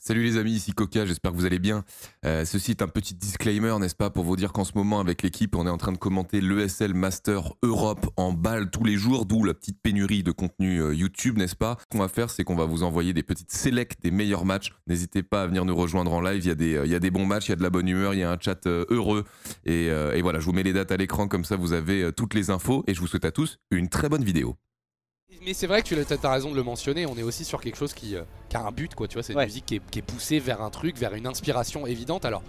Salut les amis, ici Coca, j'espère que vous allez bien. Euh, ceci est un petit disclaimer, n'est-ce pas, pour vous dire qu'en ce moment, avec l'équipe, on est en train de commenter l'ESL Master Europe en balle tous les jours, d'où la petite pénurie de contenu euh, YouTube, n'est-ce pas Ce qu'on va faire, c'est qu'on va vous envoyer des petites sélects des meilleurs matchs. N'hésitez pas à venir nous rejoindre en live, il y, a des, euh, y a des bons matchs, il y a de la bonne humeur, il y a un chat heureux. Et, et voilà, je vous mets les dates à l'écran, comme ça vous avez toutes les infos. Et je vous souhaite à tous une très bonne vidéo. Mais c'est vrai que tu as, raison de le mentionner, on est aussi sur quelque chose qui, euh, qui a un but, quoi. Tu vois, c'est une Ouais. musique qui est, qui est poussée vers un truc, vers une inspiration évidente. Alors,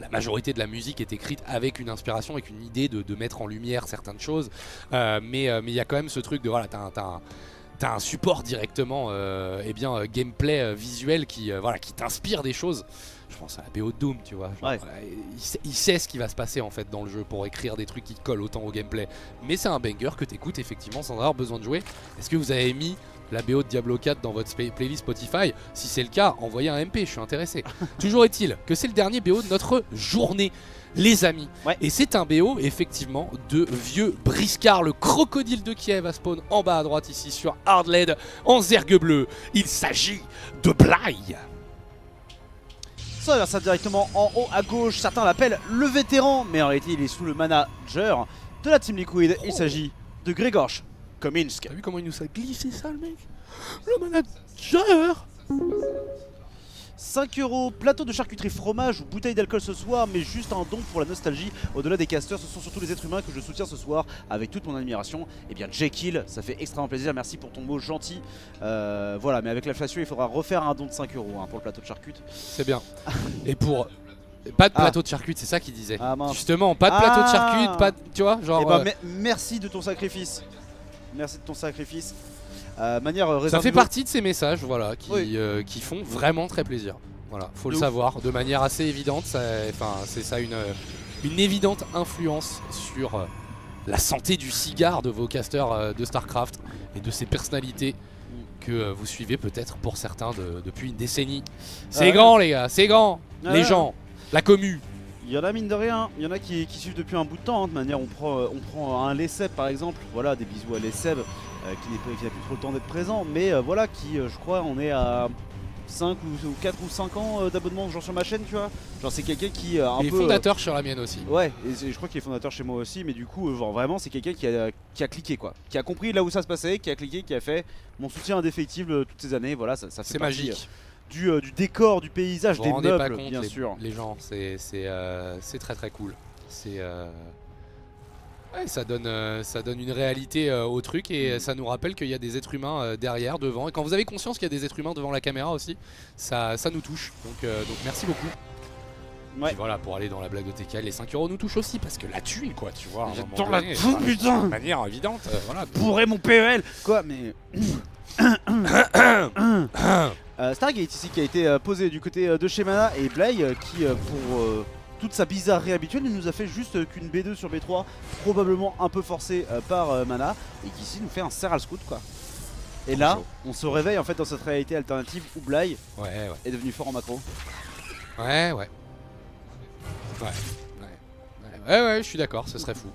la majorité de la musique est écrite avec une inspiration, avec une idée de, de mettre en lumière certaines choses. Euh, mais euh, mais il y a quand même ce truc de voilà, t'as un, t'as support directement, euh, eh bien, euh, gameplay euh, visuel qui, voilà, qui t'inspire des choses. Je pense à la BO de Doom, tu vois. genre, Ouais. euh, il, sait, il sait ce qui va se passer en fait dans le jeu pour écrire des trucs qui collent autant au gameplay. Mais c'est un banger que t'écoutes effectivement sans avoir besoin de jouer. Est-ce que vous avez mis la BO de Diablo 4 dans votre playlist Spotify? Si c'est le cas, envoyez un MP, je suis intéressé. Toujours est-il que c'est le dernier BO de notre journée, les amis. Ouais. Et c'est un BO effectivement de vieux briscard, le crocodile de Kiev à spawn en bas à droite ici sur Hardled en zergue bleu. Il s'agit de Bly. Vers ça directement en haut à gauche. Certains l'appellent le vétéran, mais en réalité il est sous le manager de la Team Liquid. Il s'agit de Gregorch Kominsk. T'as vu comment il nous a glissé ça le mec? Le manager 5 euros, plateau de charcuterie fromage ou bouteille d'alcool ce soir, mais juste un don pour la nostalgie. Au-delà des casters, ce sont surtout les êtres humains que je soutiens ce soir avec toute mon admiration. Et bien Jekyll, ça fait extrêmement plaisir, merci pour ton mot gentil. Euh, voilà, mais avec l'inflation, il faudra refaire un don de 5 euros hein, pour le plateau de charcute. C'est bien. Et pour... Pas de Ah. plateau de charcute, c'est ça qu'il disait. Ah. Justement, pas de plateau de Ah. charcute, pas de... Tu vois, genre... Eh ben, euh, me- merci de ton sacrifice. Merci de ton sacrifice. Euh, manière euh, Ça fait partie de ces messages voilà, qui, Oui. euh, qui font vraiment très plaisir. Voilà, faut De le ouf. savoir, de manière assez évidente. ça- c'est ça une, une évidente influence sur euh, la santé du cigare de vos casters euh, de StarCraft et de ces personnalités que vous suivez peut-être pour certains de- depuis une décennie. C'est Ouais. grand les gars, c'est grand. Ouais. Les gens, la commu. Il y en a mine de rien, il y en a qui, qui suivent depuis un bout de temps. hein. De manière, on prend, euh, on prend un Lesseb par exemple. Voilà, des bisous à Lesseb euh, qui n'est pas- qui n'a plus trop le temps d'être présent. Mais euh, voilà, qui, euh, je crois, on est à 5 ou, ou 4 ou 5 ans d'abonnement genre sur ma chaîne, tu vois. Genre, c'est quelqu'un qui un peu. euh, fondateur sur la mienne aussi. Ouais, et je crois qu'il est fondateur chez moi aussi, mais du coup, genre vraiment, c'est quelqu'un qui a, qui a cliqué quoi, qui a compris là où ça se passait, qui a cliqué, qui a fait mon soutien indéfectible toutes ces années. Voilà, ça, ça fait C'est magique. Euh, du, euh, du décor, du paysage, Vous des vous rendez pas meubles, compte, bien les, sûr. les gens, c'est c'est, euh, c'est très très cool. C'est euh, ouais, ça donne euh, ça donne une réalité euh, au truc et ça nous rappelle qu'il y a des êtres humains euh, derrière, devant. Et quand vous avez conscience qu'il y a des êtres humains devant la caméra aussi, ça, ça nous touche. Donc euh, donc merci beaucoup. Ouais. Voilà, pour aller dans la blague de TK, les 5 euros nous touchent aussi parce que la thune quoi, tu vois. J'adore la thune, putain De manière évidente, euh, voilà. Mon PEL Quoi, mais. Euh, Stargate ici qui a été euh, posé du côté euh, de chez Mana et Blay qui pour toute sa bizarrerie habituelle ne nous a fait juste qu'une B2 sur B3 probablement un peu forcée par Mana et qui ici nous fait un Serral Scout quoi. Et là on se réveille en fait dans cette réalité alternative où Ouais, ouais. est devenu fort en macro. Ouais, ouais. Ouais. Ouais. Ouais, ouais, ouais, je suis d'accord, ce serait fou.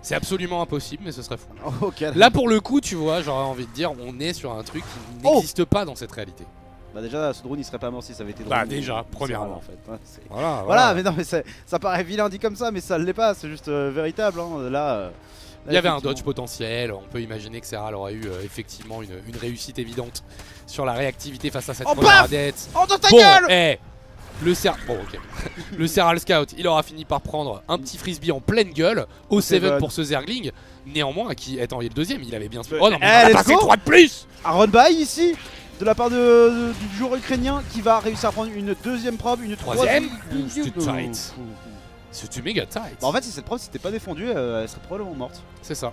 C'est absolument impossible, mais ce serait fou. Là, pour le coup, tu vois, j'aurais envie de dire, on est sur un truc qui Oh n'existe pas dans cette réalité. Bah déjà ce drone il serait pas mort si ça avait été drone. Bah, déjà, premièrement. En fait. Ouais, Voilà, Voilà, mais non mais ça paraît vilain dit comme ça mais ça l'est pas, c'est juste euh, véritable hein. là. euh, là, Il y avait un dodge potentiel, on peut imaginer que Serral aurait eu euh, effectivement une, une réussite évidente sur la réactivité face à cette Oh, première. Oh dans ta Bon, gueule eh, le Ser... Bon, ok. le Serral Scout, il aura fini par prendre un petit frisbee en pleine gueule au 7 Seven. pour ce Zergling. Néanmoins, qui est le deuxième, il avait bien. Oh non, mais Eh, il a passé go 3 de plus Un run by ici de la part de, de- du joueur ukrainien qui va réussir à prendre une deuxième probe, une Troisième troisième. C'était tight. C'était méga tight. Bah, en fait, si cette probe s'était pas défendue, euh, elle serait probablement morte. C'est ça.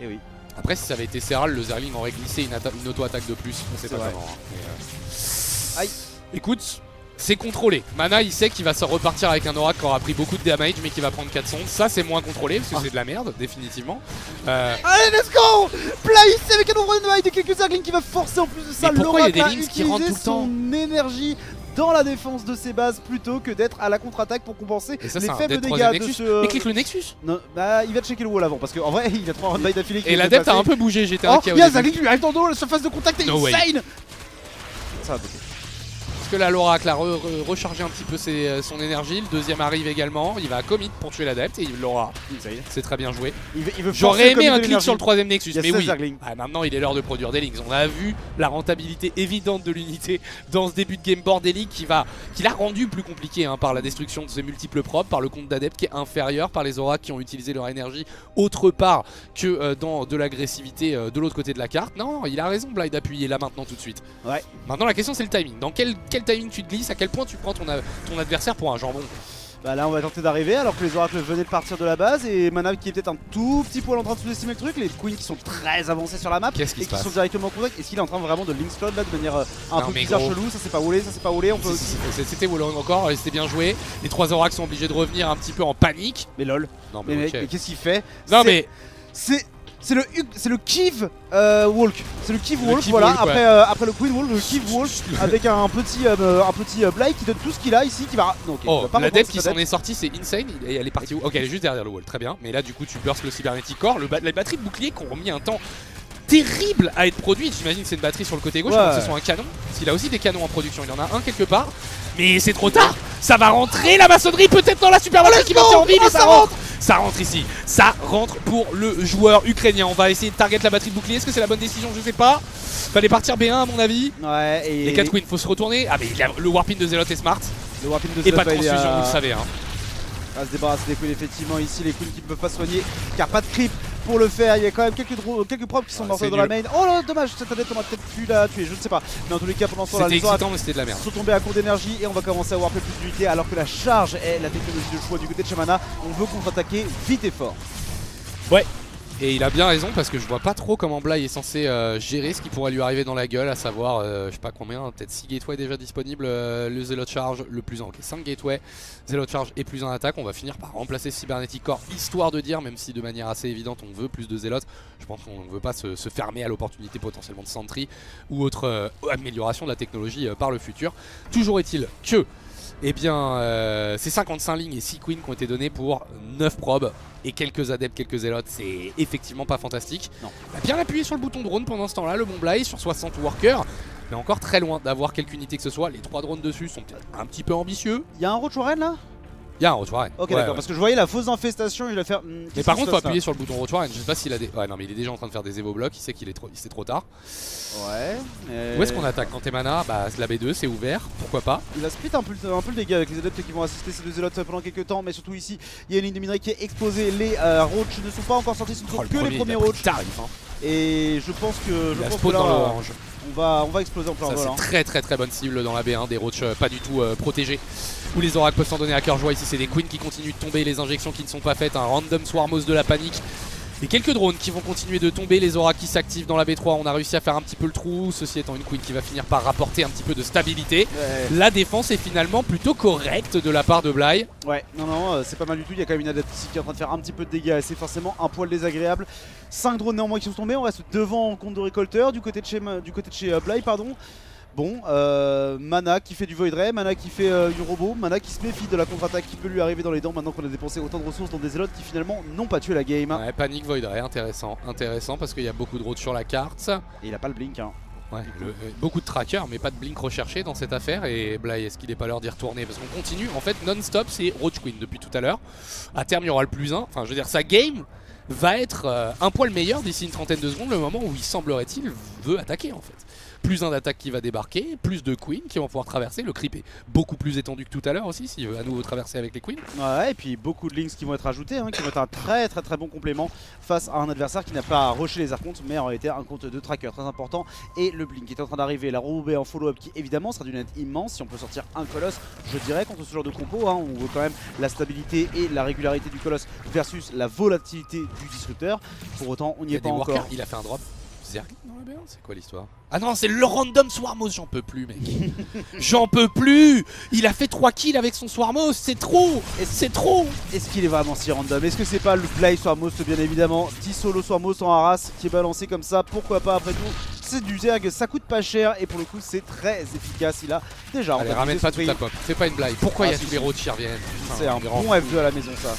Et oui. Après, si ça avait été Serral, le Zerling aurait glissé une, atta- une auto-attaque de plus. On sait pas vrai. comment. hein, mais, euh, Aïe. Écoute, c'est contrôlé. Mana, il sait qu'il va se repartir avec un Oracle qui aura pris beaucoup de damage, mais qui va prendre 4 sondes. Ça, c'est moins contrôlé parce que Ah. c'est de la merde, définitivement. Euh, Allez, let's go Place avec un run by de quelques Zerglings qui va forcer en plus de ça l'Oracle à qui rentrent utiliser tout le temps son énergie dans la défense de ses bases plutôt que d'être à la contre-attaque pour compenser ça, les faibles dégâts de ce... Mais clique le Nexus. Non, bah, il va checker le wall avant parce qu'en vrai, il a trois run by d'affilée qui Et l'adepte a un peu bougé. J'étais Oh, inquiet il y a. Zergling qui lui arrive dans le dos, la surface de contact est No way. insane Ça va bloquer. Que là l'oracle a re- re- rechargé un petit peu ses- euh, son énergie. Le deuxième arrive également. Il va commit pour tuer l'adepte et il l'aura. C'est très bien joué. J'aurais aimé un clic sur le troisième Nexus, mais 16 oui. Zerglings. Ah, maintenant il est l'heure de produire des links. On a vu la rentabilité évidente de l'unité dans ce début de game bordélique qui va, qui l'a rendu plus compliqué hein, par la destruction de ses multiples propres, par le compte d'adeptes qui est inférieur, par les oracles qui ont utilisé leur énergie autre part que euh, dans de l'agressivité euh, de l'autre côté de la carte. Non, il a raison Bly d'appuyer là maintenant tout de suite. Ouais. Maintenant la question c'est le timing. Dans quel, quel timing tu te glisses À quel point tu prends ton, adversaire pour un jambon Bah là on va tenter d'arriver alors que les oracles venaient de partir de la base et Mana qui est peut-être un tout petit poil en train de sous-estimer le truc, les queens qui sont très avancés sur la map et qui sont directement en contact. Est-ce qu'il est en train vraiment de Link's Cloud là de manière euh, un Non, peu bizarre gros. chelou Ça c'est pas wallé, ça c'est pas wallé, on peut C'était Wallon encore, et c'était bien joué. Les trois oracles sont obligés de revenir un petit peu en panique. Mais lol, Non mais mais, qu'est-ce qu'il fait Non mais C'est c'est le le Kiv euh, Walk, c'est le Kiv Le Walk Kiv voilà Walk, ouais. après euh, après le Queen Walk, le Kiv Walk avec un petit euh, un petit euh, Bly qui donne tout ce qu'il a ici qui va non, Oh, l'adepte reprendre qui s'en est sorti, c'est insane. Il- Et elle est partie où Ok, elle est juste derrière le wall, très bien. Mais là, du coup, tu burst le cybernetic core. Le ba- les batteries de bouclier qui ont remis un temps terrible à être produites. J'imagine que c'est une batterie sur le côté gauche, Ouais. je pense que ce soit un canon. Parce qu'il a aussi des canons en production, il en a un quelque part. Mais c'est trop tard Ça va rentrer la maçonnerie, peut-être dans la super batterie qui monte en Oh, et ça rentre Ça rentre ici, ça rentre pour le joueur ukrainien. On va essayer de target la batterie de bouclier. Est-ce que c'est la bonne décision? Je sais pas. Fallait partir B1 à mon avis. Ouais et Les 4 queens, faut se retourner. Ah mais il y a le warping de Zealot est smart. le Warping de Et Zed pas de va transfusion, à- vous le savez. Hein. à se débarrasser des queens effectivement ici les queens qui ne peuvent pas soigner car pas de creep pour le faire. Il y a quand même quelques, quelques probes qui sont Ouais, morts dans la main oh là dommage cette adepte on va peut-être pu la tuer je ne sais pas. Mais en tous les cas pendant ce temps là C'était les de la merde. sont tombés à court d'énergie et on va commencer à avoir plus d'unité alors que la charge est la technologie de choix du côté de Shamana on veut contre-attaquer vite et fort Et il a bien raison parce que je vois pas trop comment Bly est censé euh, gérer ce qui pourrait lui arriver dans la gueule, à savoir, euh, je sais pas combien, peut-être 6 gateways déjà disponibles, euh, le Zealot Charge le plus en, ok 5 gateways, Zealot Charge et plus en attaque, on va finir par remplacer Cybernetic Core, histoire de dire, même si de manière assez évidente on veut plus de Zealot, je pense qu'on ne veut pas se, fermer à l'opportunité potentiellement de Sentry ou autre amélioration de la technologie par le futur. Toujours est-il que eh bien, euh, c'est 55 lignes et 6 queens qui ont été données pour 9 probes et quelques adeptes, quelques zélotes. C'est effectivement pas fantastique. Non. A bien appuyé sur le bouton drone pendant ce temps-là, le bon Bly sur 60 workers. Mais encore très loin d'avoir quelque unité que ce soit. Les 3 drones dessus sont peut-être un petit peu ambitieux. il y a un Roach Warren là? Il y a un Warren. ok Ouais, d'accord ouais. parce que je voyais la fausse infestation il va faire hmm, Mais par contre, faut appuyer sur le bouton Warren. Je sais pas s'il a des. Ouais, non, mais il est déjà en train de faire des Evo blocs. Il sait qu'il est trop, c'est trop tard. ouais Où est-ce qu'on attaque quand t'es mana? Bah, la B2, c'est ouvert. Pourquoi pas? Il va split un peu, le- un peu le dégât avec les adeptes qui vont assister ces deux zélotes pendant quelques temps, mais surtout ici, il y a une ligne de minerai qui est explosée. Les euh, roaches ne sont pas encore sortis, ce ne sont Oh, que premier, les il premiers a roaches. tarif, hein. Et je pense que, je Il a pense que là, dans l'orange. On va, on va exploser en plein Ça vol. c'est hein. très très très bonne cible dans la B1, des roaches euh, pas du tout euh, protégés. Où les oracles peuvent s'en donner à cœur joie. Ici c'est des queens qui continuent de tomber, les injections qui ne sont pas faites, un random swarmos de la panique. Et quelques drones qui vont continuer de tomber, les oracles qui s'activent dans la B3, on a réussi à faire un petit peu le trou, ceci étant une queen qui va finir par rapporter un petit peu de stabilité. Ouais, La défense est finalement plutôt correcte de la part de Bly. ouais, non, non, euh, c'est pas mal du tout. Il y a quand même une adepte ici qui est en train de faire un petit peu de dégâts et c'est forcément un poil désagréable. 5 drones néanmoins qui sont tombés, on reste devant en compte de récolteur du côté de chez, du côté de chez euh, Bly, pardon. Bon, euh, Mana qui fait du Void Ray, Mana qui fait euh, du robot, Mana qui se méfie de la contre-attaque qui peut lui arriver dans les dents maintenant qu'on a dépensé autant de ressources dans des zélotes qui finalement n'ont pas tué la game. Ouais, panique Void Ray, intéressant, intéressant parce qu'il y a beaucoup de roads sur la carte. Et il a pas le blink. Hein. Ouais, le- euh, beaucoup de trackers, mais pas de blink recherché dans cette affaire. Et Bly, est-ce qu'il n'est pas l'heure d'y retourner? Parce qu'on continue, en fait, non-stop, c'est Roach Queen depuis tout à l'heure. À terme, il y aura le plus 1. Enfin, je veux dire, sa game va être euh, un poil meilleur d'ici une trentaine de secondes, le moment où il semblerait-il veut attaquer, en fait. Plus un d'attaque qui va débarquer, plus de queens qui vont pouvoir traverser. Le creep est beaucoup plus étendu que tout à l'heure aussi, s'il veut à nouveau traverser avec les queens. Ouais, et puis beaucoup de links qui vont être ajoutés, hein, qui vont être un très très très bon complément face à un adversaire qui n'a pas rusher les archontes, mais en réalité un compte de tracker très important. Et le blink qui est en train d'arriver, la roue en follow-up qui évidemment sera d'une aide immense. Si on peut sortir un colosse, je dirais contre ce genre de compo, hein, on veut quand même la stabilité et la régularité du colosse versus la volatilité du disrupteur. Pour autant, on n'y Il y est a pas encore. workers, il a fait un drop. B1, c'est quoi l'histoire Ah non, c'est le random Swarmos, j'en peux plus, mec. j'en peux plus Il a fait 3 kills avec son Swarmos, c'est trop C'est trop Est-ce qu'il est vraiment si random? Est-ce que c'est pas le play Swarmos bien évidemment? Petit solo Swarmos en Haras qui est balancé comme ça, pourquoi pas après tout? C'est du Zerg, ça coûte pas cher et pour le coup c'est très efficace. Il a déjà Allez, ramène pas toute la pop, fais pas une blague. Pourquoi il Ah, y a si, tous les roads qui reviennent? C'est un il bon fou. F2 à la maison ça.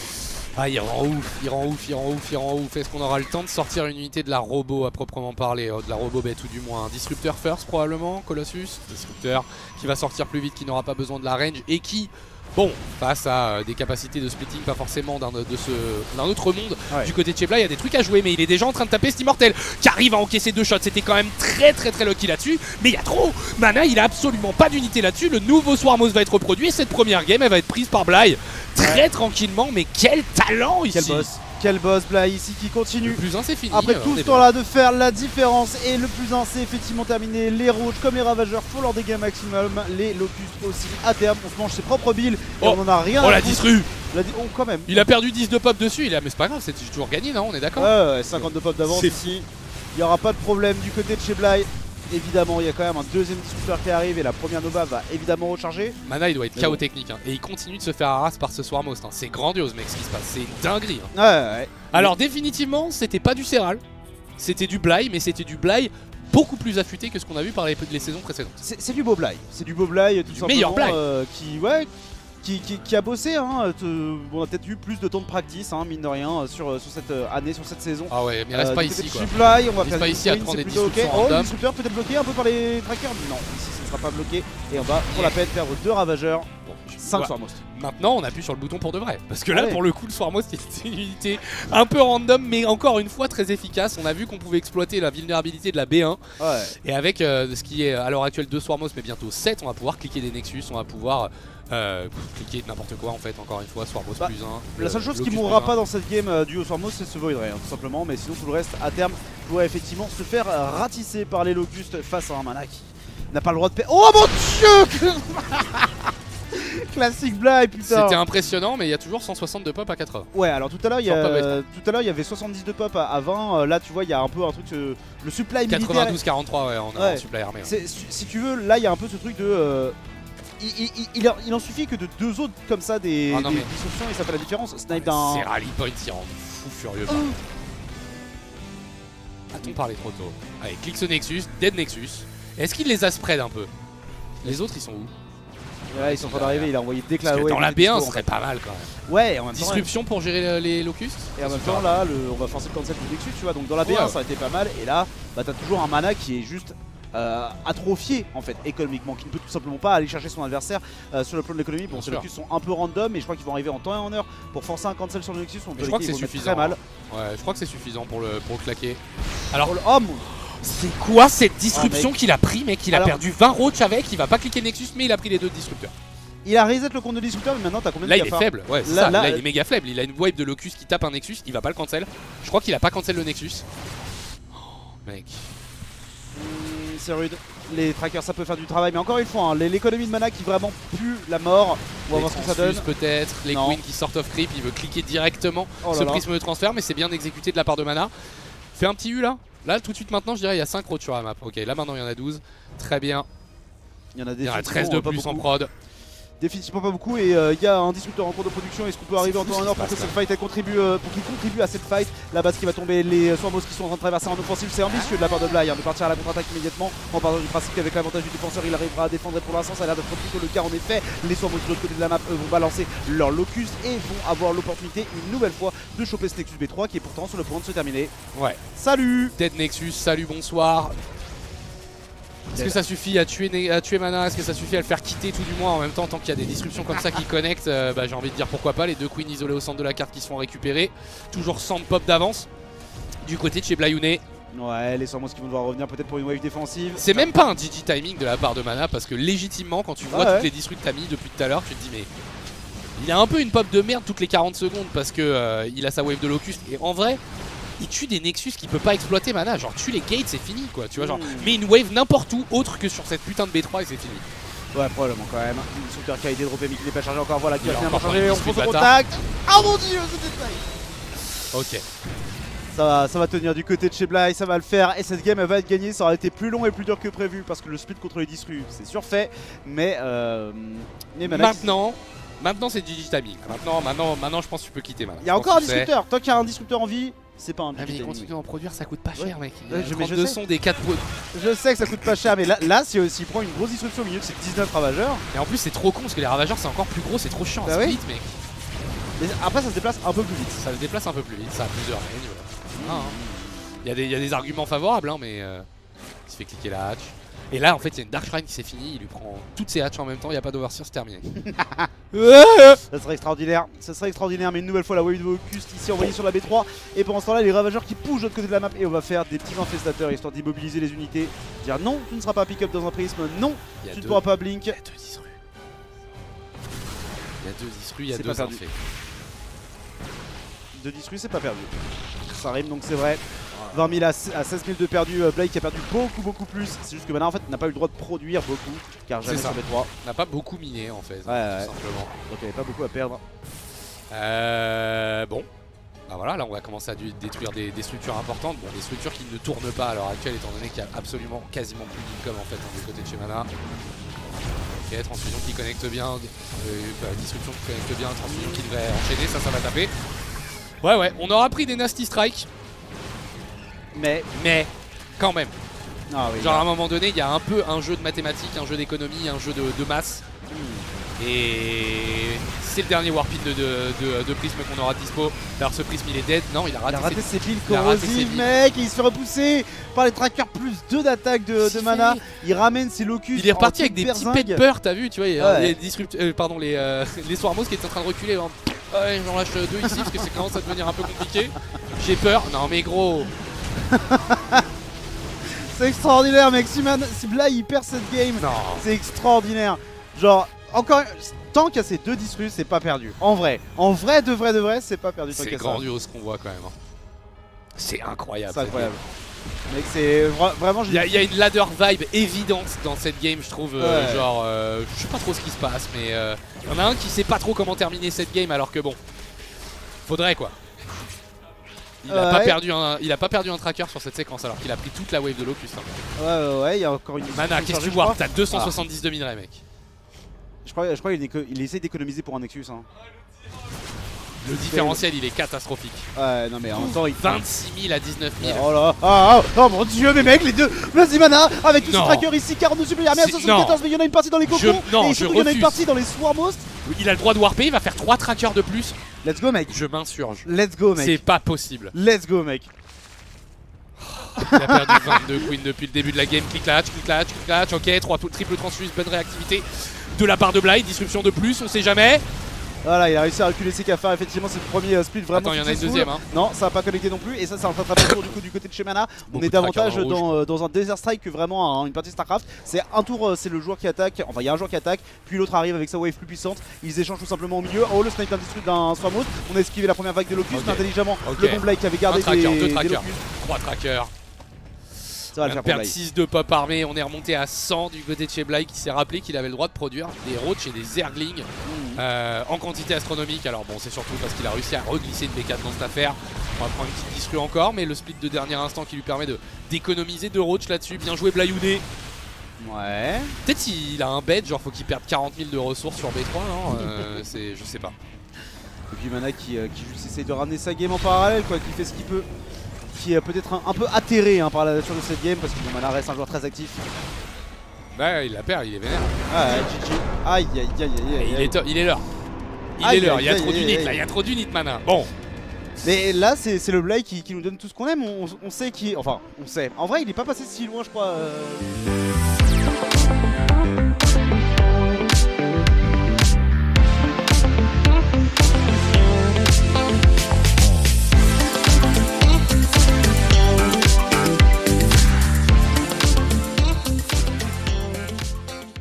Ah, il rend ouf, il rend ouf, il rend ouf, il rend ouf. Est-ce qu'on aura le temps de sortir une unité de la robot à proprement parler euh, De la robot bête ou du moins? Disrupteur first probablement, Colossus? Disrupteur qui va sortir plus vite, qui n'aura pas besoin de la range et qui Bon, face à euh, des capacités de splitting pas forcément d'un autre monde, Ouais. du côté de Chebla, il y a des trucs à jouer, mais il est déjà en train de taper cet immortel qui arrive à encaisser deux shots. C'était quand même très très très lucky là-dessus, mais il y a trop. Mana, il a absolument pas d'unité là-dessus. Le nouveau Swarmos va être reproduit et cette première game, elle va être prise par Bly très tranquillement. Mais quel talent ici Quel boss Quel boss Bly ici qui Le continue plus un, c'est fini. Après euh, tout ce est temps-là de faire la différence et le plus un c'est effectivement terminé. Les rouges comme les ravageurs font leur dégâts maximum. Les locustes aussi à terme. On se mange ses propres billes et Oh. on en a rien Oh à la foutre. disru La di- Oh quand même. Il a perdu 10 de pop dessus, il a... mais c'est pas grave, c'est toujours gagné, non On est d'accord Ouais, ouais, 52 pop d'avance ici. Il n'y aura pas de problème du côté de chez Bly. Évidemment, il y a quand même un deuxième disrupteur qui arrive et la première Nova va évidemment recharger. Mana il doit être bon. technique hein. et il continue de se faire harass par ce Swarmos. hein. C'est grandiose mec ce qui se passe, c'est une dinguerie. hein. Ouais, ouais. Alors définitivement c'était pas du Serral, c'était du Bly mais c'était du Bly beaucoup plus affûté que ce qu'on a vu par les, les saisons précédentes. C'est c'est du beau Bly. C'est du beau Bly, tout Du simplement. meilleur Bly. euh, qui, ouais, qui, qui- qui a bossé. Hein, te- on a peut-être eu plus de temps de practice, hein, mine de rien, euh, sur, euh, sur cette euh, année, sur cette saison. Ah ouais mais reste Euh, pas ici quoi. Bly, on va Reste faire pas des ici à prendre des plutôt ok. disruptions Oh, le disrupteur peut-être bloqué un peu par les trackers Non, ici sera pas bloqué. Et on va pour la peine perdre deux ravageurs, Bon, je- 5 voilà. Swarmos. Maintenant on appuie sur le bouton pour de vrai. Parce que là Ouais. pour le coup le Swarmos c'est une unité un peu random mais encore une fois très efficace. On a vu qu'on pouvait exploiter la vulnérabilité de la B1 Ouais. Et avec euh, ce qui est à l'heure actuelle 2 Swarmos mais bientôt 7, on va pouvoir cliquer des Nexus, on va pouvoir euh, cliquer n'importe quoi en fait, encore une fois, Swarmos Bah, plus 1. La seule chose qui mourra pas dans cette game euh, du haut Swarmos, c'est ce Void Ray, hein, tout simplement. Mais sinon, tout le reste, à terme, pourrait effectivement se faire euh, ratisser par les locustes face à un mana qui n'a pas le droit de. Oh mon dieu Classique Bly, putain C'était impressionnant, mais il y a toujours 160 de pop à 80. Ouais, alors tout à l'heure, il y a, Sans pop tout à l'heure, il y avait 70 de pop à, à 20. euh, là, tu vois, il y a un peu un truc, euh, le supply militaire. 92-43, ouais, on a Ouais. un supply armé. ouais. Si tu veux, là, il y a un peu ce truc de. euh, il, il- il- il en- il suffit que de deux autres comme ça des, Ah non, des mais- et ça fait la différence. Snipe d'un. C'est Rally Point qui rend fou furieux. Oh. A-t-on parlé trop tôt Allez, clique ce Nexus, Dead Nexus. Est-ce qu'il les a spread un peu? Les autres, ils sont où? Ouais, ils sont en train d'arriver, il a envoyé wave dans la était dispo, B1, en ce serait pas mal quand même. Ouais, en même temps. Disruption pour gérer euh, les locustes? Et en même temps, là, le- on va forcer le cancel du Nexus, tu vois. Donc dans la B1, Ouais. ça aurait été pas mal. Et là, bah, t'as toujours un mana qui est juste euh, atrophié, en fait, économiquement, qui ne peut tout simplement pas aller chercher son adversaire euh, sur le plan de l'économie. Bon, ces. Nexus sont un peu random, mais je crois qu'ils vont arriver en temps et en heure pour forcer un cancel sur le Nexus. On je crois que c'est très suffisant. mal. Ouais, je crois que c'est suffisant pour le, pour le claquer. Alors, Oh, oh, mon- c'est quoi cette disruption mec. qu'il a pris, mec? Il a Alors- perdu 20 roach avec, il va pas cliquer Nexus, mais il a pris les deux disrupteurs. Il a reset le compte de disrupteur, mais maintenant t'as combien Là, de il est faible, ouais, Là- ça. là- Là, il est méga faible. Il a une wave de Locus qui tape un Nexus, il va pas le cancel. Je crois qu'il a pas cancel le Nexus. Oh, mec. Hmm, C'est rude. Les trackers, ça peut faire du travail, mais encore une fois, hein, l'économie de mana qui vraiment pue la mort. On va voir ce que ça donne. peut-être, les queens qui sortent off creep, il veut cliquer directement Oh ce là là. prisme de transfert, mais c'est bien exécuté de la part de Mana. Fais un petit U là. Là, tout de suite maintenant, je dirais il y a 5 roads sur la map. Ok, là maintenant il y en a 12. Très bien. Il y en a Il y en a définitivement 13 de plus en prod. Définitivement pas beaucoup et euh, il y a un disrupteur en cours de production. Est-ce qu'on peut arriver en temps en heure pour que cette fight elle contribue, euh, pour qu'il contribue à cette fight? La base qui va tomber, les euh, Swarmos qui sont en train de traverser en offensive, c'est ambitieux de la part de Bly hein, de partir à la contre-attaque immédiatement en partant du principe qu'avec l'avantage du défenseur il arrivera à défendre et pour l'instant ça a l'air d'être plutôt le cas en effet. Les Swarmos de l'autre côté de la map eux, vont balancer leur locus et vont avoir l'opportunité une nouvelle fois de choper ce Nexus B3 qui est pourtant sur le point de se terminer. Ouais. Salut Dead Nexus, salut, bonsoir. Est-ce que ça suffit à tuer, à tuer Mana? Est-ce que ça suffit à le faire quitter tout du moins en même temps Tant qu'il y a des disruptions comme ça qui connectent, euh, bah, j'ai envie de dire pourquoi pas. Les deux queens isolés au centre de la carte qui se font récupérer. Toujours 100 de pop d'avance. Du côté de chez Blayune, Ouais, les Swarmos qui vont devoir revenir peut-être pour une wave défensive. c'est même pas un GG timing de la part de Mana parce que légitimement, quand tu vois Ah ouais. toutes les disrupts que t'as mis depuis tout à l'heure, tu te dis mais. Il a un peu une pop de merde toutes les 40 secondes parce que euh, il a sa wave de Locust et en vrai, il tue des Nexus qu'il peut pas exploiter Mana. Genre, tue les gates, c'est fini quoi. Tu vois, genre, Hmm. mets une wave n'importe où autre que sur cette putain de B3 et c'est fini. Ouais, probablement quand même. Disrupteur qui a été droppé mais qui n'est pas chargé encore. Voilà, qui a finalement pas On prend son contact. Oh mon dieu, ce détail Ok. Ça va, ça va tenir du côté de chez Bly, ça va le faire et cette game elle va être gagnée. Ça aurait été plus long et plus dur que prévu parce que le split contre les disrupts c'est surfait. Mais, euh, mais Maintenant, maintenant c'est GG timing. Maintenant, maintenant, maintenant, je pense que tu peux quitter Mana. il y a encore un disrupteur. Tant qu'il y a un disrupteur en vie, c'est pas un Ah mais d'en produire, ça coûte pas cher mec. Il y a Ouais, je- mais je 32 sais. sons des 4 Je sais que ça coûte pas cher, mais là, là si- s'il prend une grosse disruption au milieu de ces 19 ravageurs, Et en plus c'est trop con parce que les ravageurs c'est encore plus gros, c'est trop chiant. Bah split oui. mec. Mais après, ça se déplace un peu plus vite. Ça se déplace un peu plus vite, ça a plusieurs lignes. voilà. Ah, hein. Il y, a des- il y a des arguments favorables, hein, mais euh, il se fait cliquer la hatch. Et là, en fait, il y a une Dark Shrine qui s'est finie, il lui prend toutes ses hatches en même temps, il n'y a pas d'overseer, c'est terminé. Ça serait extraordinaire, ça serait extraordinaire, mais une nouvelle fois la wave de Vocus ici envoyée sur la B3 et pendant ce temps là les ravageurs qui bougent de l'autre côté de la map et on va faire des petits infestateurs histoire d'immobiliser les unités, dire non tu ne seras pas pick-up dans un prisme, non tu ne deux, pourras pas blink, il y a deux disrus. Il y a deux disrus, il y a deux pas perdu. infés. de disru c'est pas perdu. Ça rime donc c'est vrai. 20 000 à, à 16 000 de perdu, euh, Blake qui a perdu beaucoup beaucoup plus, c'est juste que maintenant en fait n'a pas eu le droit de produire beaucoup car jamais sur B3, On n'a pas beaucoup miné en fait, Ouais, ouais. tout simplement. donc il n'y avait pas beaucoup à perdre. Euh, bon. Bah voilà, là on va commencer à détruire des, des structures importantes. Bon, des structures qui ne tournent pas à l'heure actuelle, étant donné qu'il y a absolument quasiment plus d'income en fait hein, du côté de chez Mana. Ok, transfusion qui connecte bien, euh, bah, disruption qui connecte bien, transfusion qui devrait enchaîner, ça, ça va taper. Ouais, ouais, on aura pris des Nasty Strike, Mais, mais quand même. ah oui, Genre à un moment donné, il y a un peu un jeu de mathématiques, un jeu d'économie, un jeu de, de masse. Hmm. Et c'est le dernier Warpin de, de, de, de prisme qu'on aura dispo. Alors ce prisme il est dead, non il a Il raté, a raté ses- ses piles il corrosives, mec, il se fait repousser par les trackers plus 2 d'attaque de, mana. fait. Il ramène ses locus. Il est reparti avec des petits pets de peur, t'as vu, tu vois, il Ouais. les, euh, pardon, les, euh, les Swarmos qui étaient en train de reculer. hein. Ouais, j'en lâche deux ici parce que ça commence à devenir un peu compliqué. J'ai peur. Non mais gros, C'est extraordinaire, mec. Si, Man- si Bly il perd cette game, c'est extraordinaire. Genre, encore. Tant qu'il y a ces deux disrus, c'est pas perdu. En vrai. En vrai, de vrai, de vrai, c'est pas perdu. C'est grandiose ce qu'on voit quand même. hein. C'est incroyable. C'est incroyable. Mec, c'est vra- vraiment. Il y, a- il y a une ladder vibe évidente dans cette game, je trouve. euh, Ouais. Genre, euh, je sais pas trop ce qui se passe, mais euh, il y en a un qui sait pas trop comment terminer cette game, alors que bon, faudrait quoi. Il a, pas perdu un, il a pas perdu un tracker sur cette séquence alors qu'il a pris toute la wave de Locust. hein. Ouais, ouais, ouais, il y a encore une. Mana, qu'est-ce que tu je vois. T'as 270 de minerais, mec. Je crois, je crois qu'il essaye d'économiser pour un Nexus. Hein. Le différentiel, il est catastrophique. Ouais, non, mais en même temps, il. 26 000 à 19 000. Oh là ah, ah, oh, mon dieu mais mec les deux Vas-y mana avec tous ces Non. trackers ici 42 supplémentaires mais à C'est- 74 mais il y en a une partie dans les Je- cocons non, et je il y en a une partie dans les Swarmos Il a le droit de warper, il va faire 3 trackers de plus. Let's go mec Je m'insurge. Let's go C'est mec pas possible. Let's go mec Il a perdu 22 queens depuis le début de la game. Click latch, click latch, click latch. Ok, 3 triple transfuse, bonne réactivité de la part de Blight. Disruption de plus, on sait jamais. Voilà il a réussi à reculer ses cafards. Effectivement c'est le premier euh, split vraiment Attends, il y en a une deuxième. Hein. Non ça va pas connecté non plus. Et ça c'est un rattrapage tour du coup du côté de chez Mana On est davantage dans euh, dans un Desert Strike que vraiment un- une partie Starcraft. C'est un tour euh, c'est le joueur qui attaque. Enfin il y a un joueur qui attaque Puis l'autre arrive avec sa wave plus puissante. Ils échangent tout simplement au milieu. Oh le snipe d'un district d'un Swamos On a esquivé la première vague de Locus mais intelligemment. Le bon Blake avait gardé Un tracker, des, deux des trackers. Locus 3 trackers. Ça va On le vient faire de pour perdre Blake 6 de pop armé. On est remonté à 100 du côté de chez Blight qui s'est rappelé qu'il avait le droit de produire des roach et des zerglings Mmh. euh, en quantité astronomique. Alors bon, c'est surtout parce qu'il a réussi à reglisser une B4 dans cette affaire. On va prendre une petite disrue encore, mais le split de dernier instant qui lui permet de d'économiser deux roach là-dessus. Bien joué Blayoudé. Ouais Peut-être s'il a un bed, genre faut qu'il perde 40 000 de ressources sur B3, non Euh, C'est, je sais pas. Et puis Mana qui, euh, qui juste essaye de ramener sa game en parallèle quoi Qui fait ce qu'il peut Qui est peut-être un, un peu atterré hein, par la nature de cette game Parce que bon, Mana reste un joueur très actif Bah il la perd, il est vénère. Ah GG Aïe aïe aïe aïe aïe il est, il est l'heure. Il Aïe, est l'heure, il y a aïe, trop aïe. là, il y a trop d'unités mana. Bon, Mais là, c'est c'est le Blake qui, qui nous donne tout ce qu'on aime. On, on sait qui. Enfin, on sait. En vrai, il est pas passé si loin, je crois. euh,